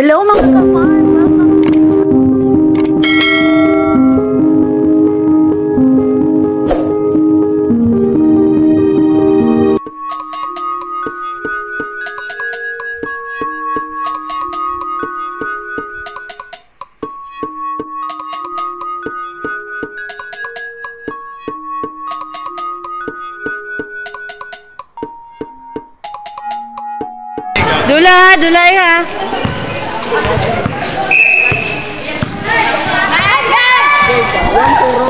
Hello mga kapan! Dula, dulay ha. Ayo,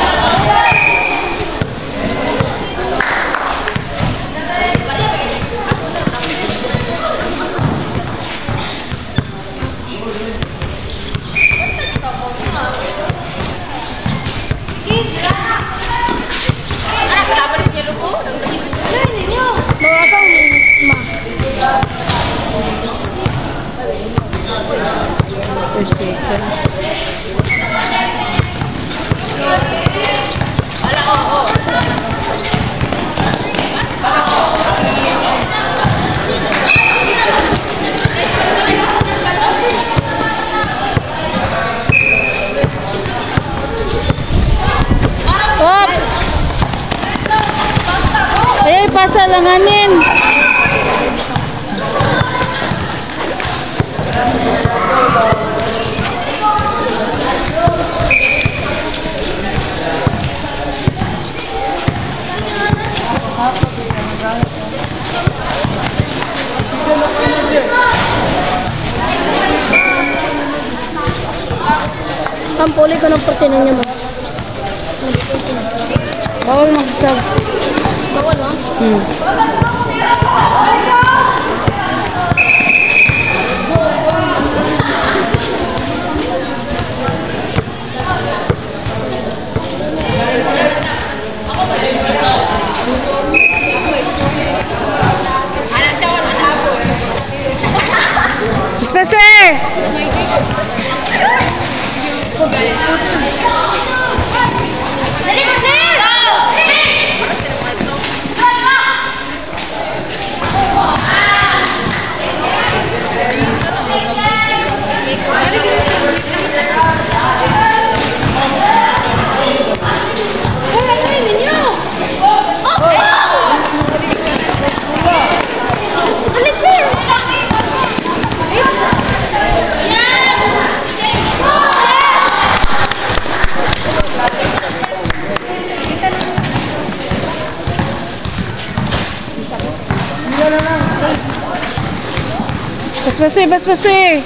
appreciated Vorstellung gemacht. Basbasi!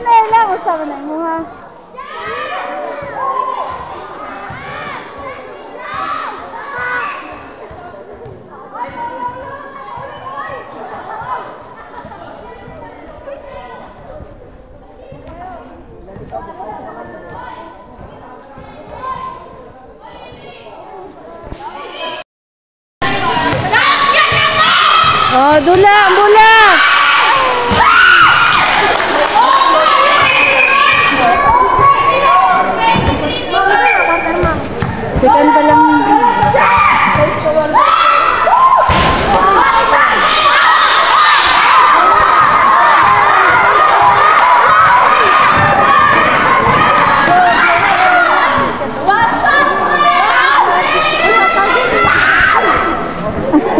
Sige, sino lang. Usama na mo ha. Oh, dula, mula. Chicken pa lang.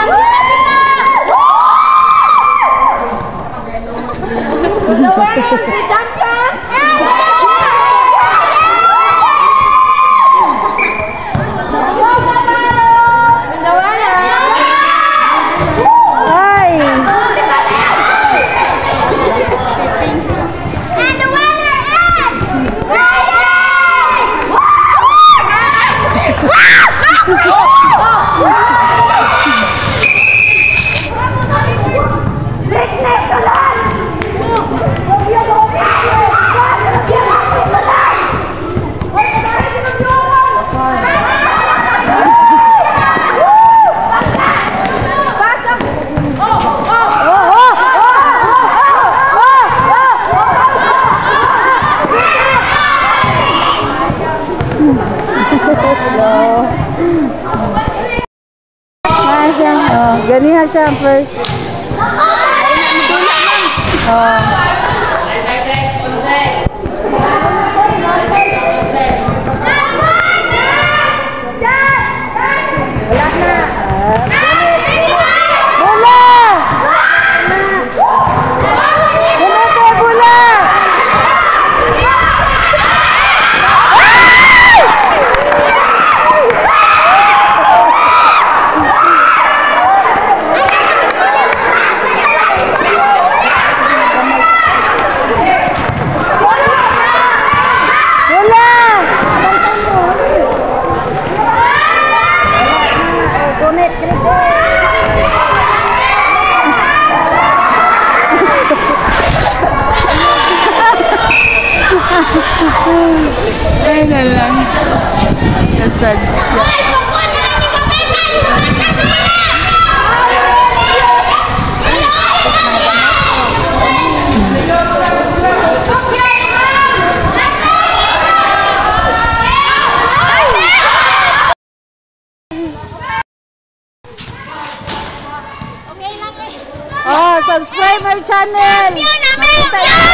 Natin na! Ah, siya. Oh, ganihan siya first. Oh. Ay na lang. Nasad siya. Oh, subscribe my channel. Makita niyo.